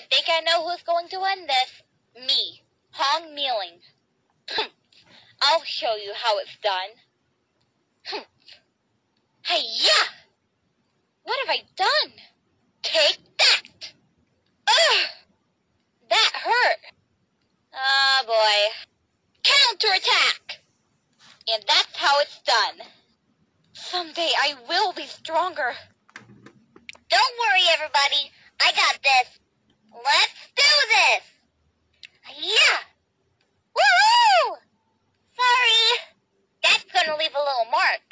I think I know who's going to win this. Me, Hong Meiling. I'll show you how it's done. Hey, yeah! What have I done? Take that! Ugh! That hurt. Ah, oh, boy. Counterattack! And that's how it's done. Someday I will be stronger. Don't worry, everybody. I got this. Leave a little mark.